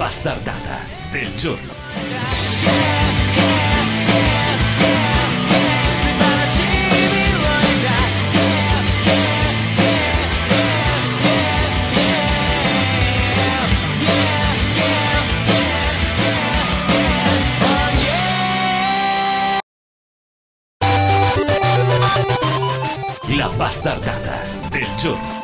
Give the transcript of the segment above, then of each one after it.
Bastardata del giorno. La bastardata del giorno.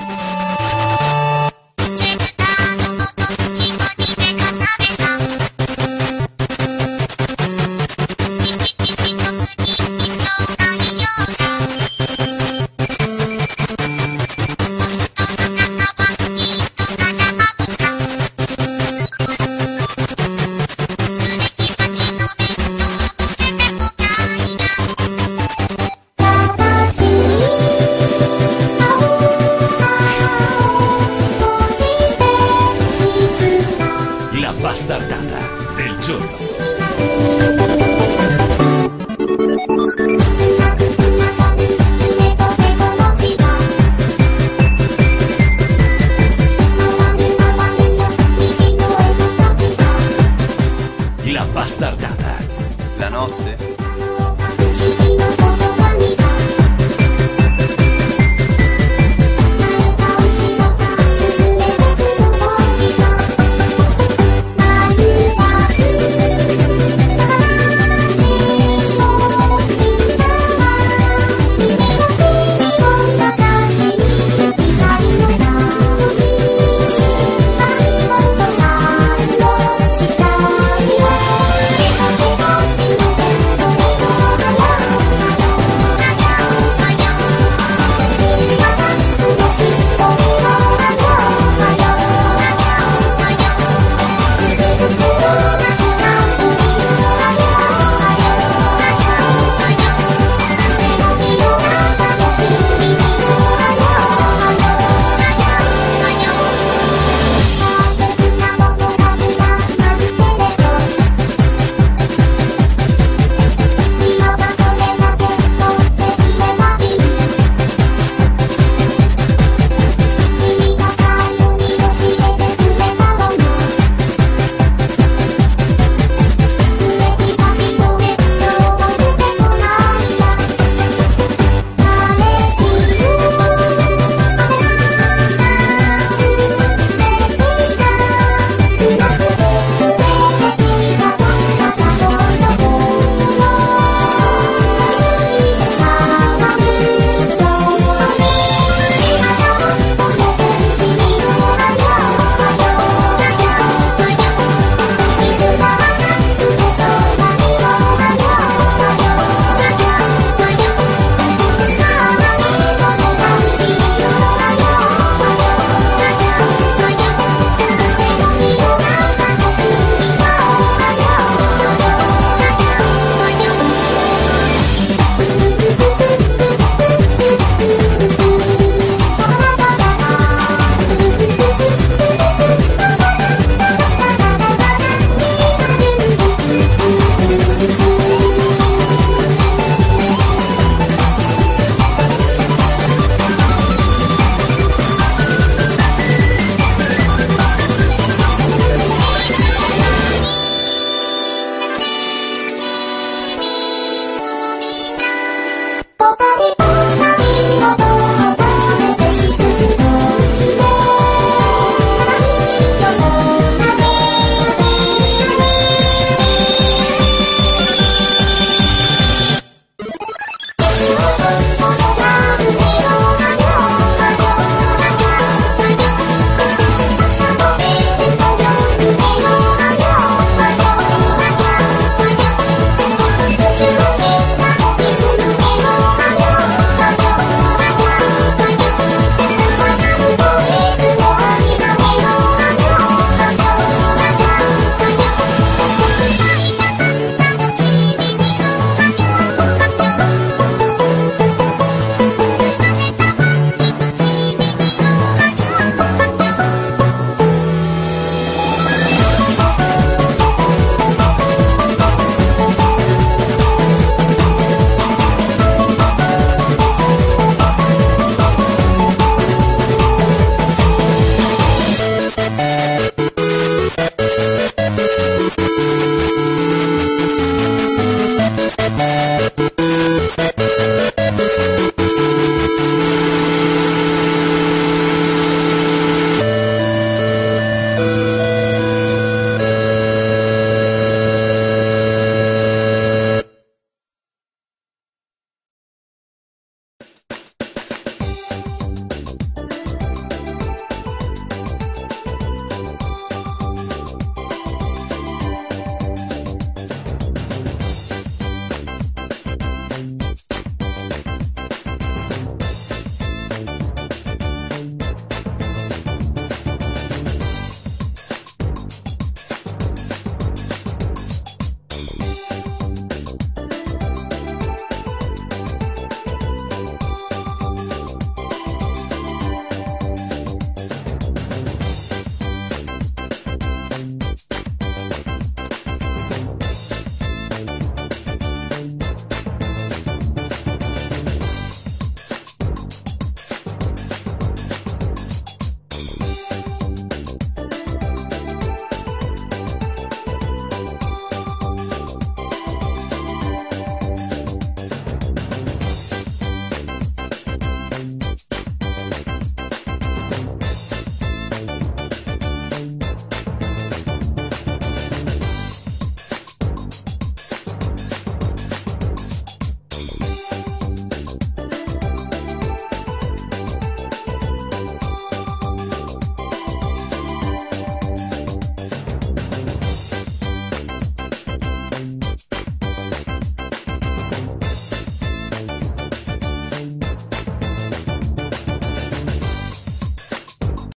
La bastardata. La notte